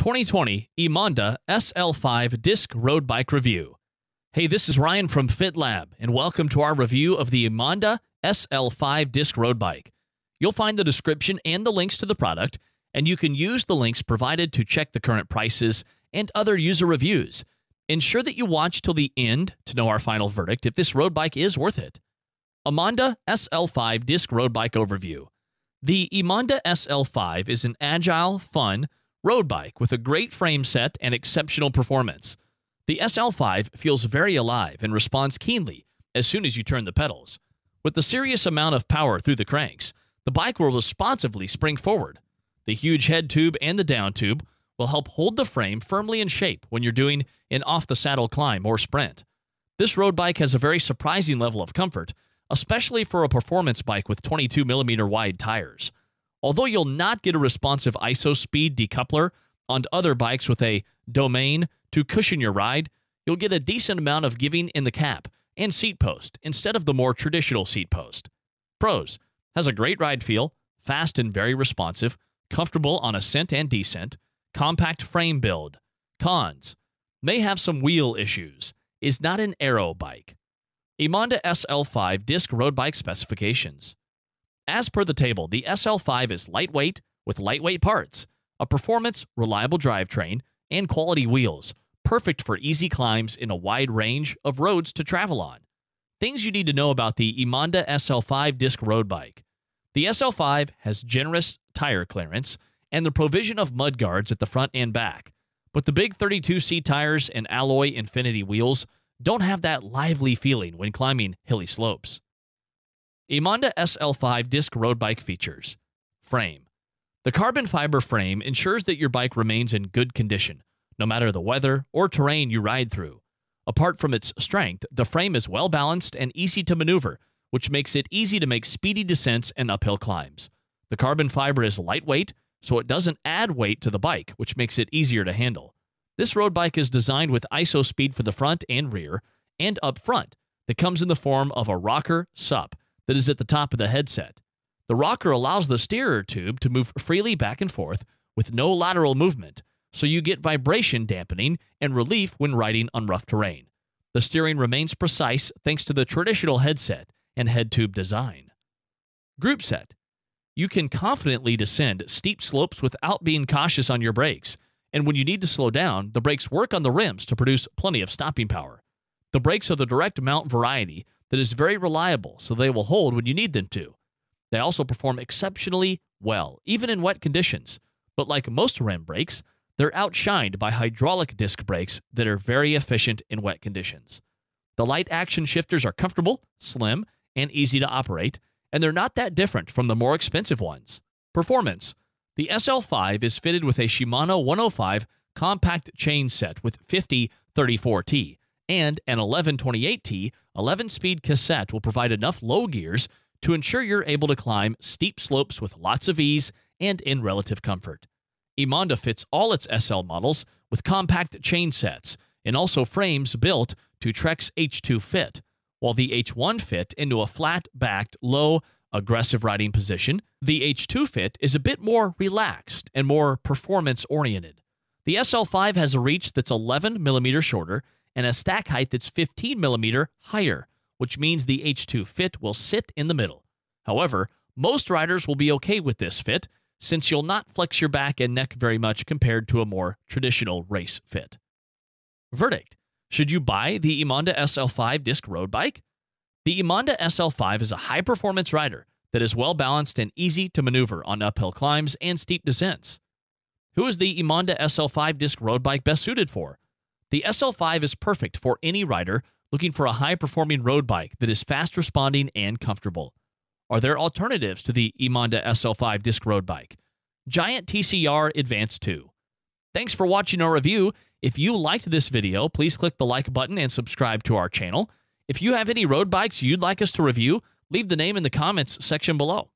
2020 Emonda SL5 Disc Road Bike Review. Hey, this is Ryan from FitLab, and welcome to our review of the Emonda SL5 Disc Road Bike. You'll find the description and the links to the product, and you can use the links provided to check the current prices and other user reviews. Ensure that you watch till the end to know our final verdict if this road bike is worth it. Emonda SL5 Disc Road Bike Overview. The Emonda SL5 is an agile, fun, road bike with a great frame set and exceptional performance. The SL5 feels very alive and responds keenly as soon as you turn the pedals. With the serious amount of power through the cranks, the bike will responsively spring forward. The huge head tube and the down tube will help hold the frame firmly in shape when you're doing an off the saddle climb or sprint. This road bike has a very surprising level of comfort, especially for a performance bike with 22mm wide tires. Although you'll not get a responsive IsoSpeed decoupler on other bikes with a Domane to cushion your ride, you'll get a decent amount of giving in the cap and seat post instead of the more traditional seat post. Pros has a great ride feel, fast and very responsive, comfortable on ascent and descent, compact frame build. Cons may have some wheel issues, is not an aero bike. Emonda SL5 disc road bike specifications. As per the table, the SL5 is lightweight with lightweight parts, a performance, reliable drivetrain, and quality wheels, perfect for easy climbs in a wide range of roads to travel on. Things you need to know about the Emonda SL5 disc road bike. The SL5 has generous tire clearance and the provision of mud guards at the front and back, but the big 32C tires and alloy Infinity wheels don't have that lively feeling when climbing hilly slopes. Emonda SL5 disc road bike features Frame The carbon fiber frame ensures that your bike remains in good condition, no matter the weather or terrain you ride through. Apart from its strength, the frame is well balanced and easy to maneuver, which makes it easy to make speedy descents and uphill climbs. The carbon fiber is lightweight, so it doesn't add weight to the bike, which makes it easier to handle. This road bike is designed with IsoSpeed for the front and rear, and up front, that comes in the form of a rocker SUP that is at the top of the headset. The rocker allows the steerer tube to move freely back and forth with no lateral movement, so you get vibration dampening and relief when riding on rough terrain. The steering remains precise thanks to the traditional headset and head tube design. Group set. You can confidently descend steep slopes without being cautious on your brakes, and when you need to slow down, the brakes work on the rims to produce plenty of stopping power. The brakes are the direct mount variety that is very reliable, so they will hold when you need them to. They also perform exceptionally well, even in wet conditions. But like most rim brakes, they're outshined by hydraulic disc brakes that are very efficient in wet conditions. The light action shifters are comfortable, slim, and easy to operate, and they're not that different from the more expensive ones. Performance The SL5 is fitted with a Shimano 105 compact chain set with 50 34T, and an 1128T 11 speed cassette will provide enough low gears to ensure you're able to climb steep slopes with lots of ease and in relative comfort. Emonda fits all its SL models with compact chain sets and also frames built to Trek's H2 fit, while the H1 fit into a flat backed, low, aggressive riding position. The H2 fit is a bit more relaxed and more performance oriented. The SL5 has a reach that's 11 millimeters shorter and a stack height that's 15 millimeter higher, which means the H2 fit will sit in the middle. However, most riders will be okay with this fit since you'll not flex your back and neck very much compared to a more traditional race fit. Verdict Should you buy the Emonda SL5 disc road bike? The Emonda SL5 is a high performance rider that is well balanced and easy to maneuver on uphill climbs and steep descents. Who is the Emonda SL5 disc road bike best suited for? The SL5 is perfect for any rider looking for a high performing road bike that is fast responding and comfortable. Are there alternatives to the Emonda SL5 disc road bike? Giant TCR Advance 2. Thanks for watching our review. If you liked this video, please click the like button and subscribe to our channel. If you have any road bikes you'd like us to review, leave the name in the comments section below.